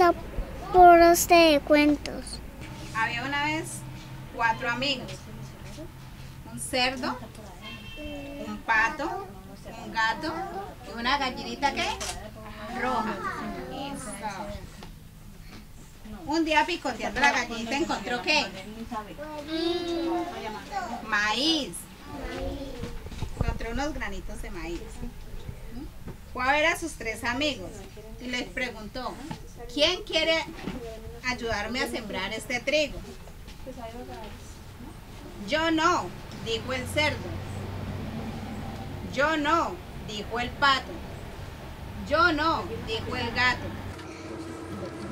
sabe usted de cuentos? Había una vez cuatro amigos. Un cerdo, un pato, un gato y una gallinita ¿qué? Roja. Un día picoteando la gallinita encontró ¿qué? Maíz. Encontró unos granitos de maíz. Fue a ver a sus tres amigos y les preguntó, ¿quién quiere ayudarme a sembrar este trigo? Yo no, dijo el cerdo. Yo no, dijo el pato. Yo no, dijo el gato.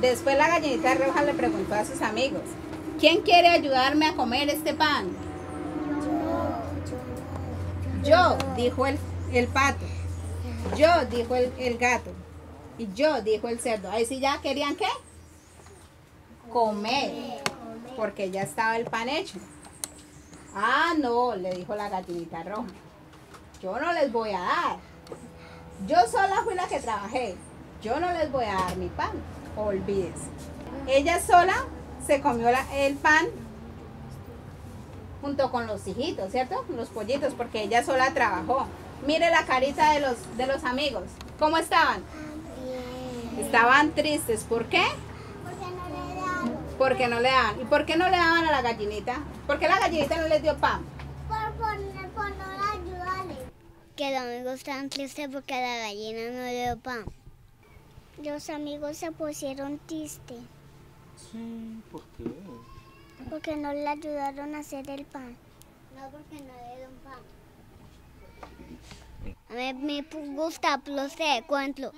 Después la gallinita roja le preguntó a sus amigos, ¿quién quiere ayudarme a comer este pan? Yo, dijo el, el pato. Yo, dijo el, el gato. Y yo, dijo el cerdo. Ahí sí ya querían qué? Comer. Porque ya estaba el pan hecho. Ah, no, le dijo la gallinita roja. Yo no les voy a dar. Yo sola fui la que trabajé. Yo no les voy a dar mi pan. Olvídese. Ella sola se comió el pan junto con los hijitos, ¿cierto? Los pollitos, porque ella sola trabajó. Mire la carita de los, de los amigos. ¿Cómo estaban? Estaban tristes. ¿Por qué? Porque no le daban. ¿Y por qué no le daban a la gallinita? ¿Por qué la gallinita no les dio pan? Que los amigos estaban tristes porque la gallina no le dio pan. Los amigos se pusieron tristes Sí, ¿por qué? porque no le ayudaron a hacer el pan. No, porque no le dieron pan. A mí me gusta plus de cuento.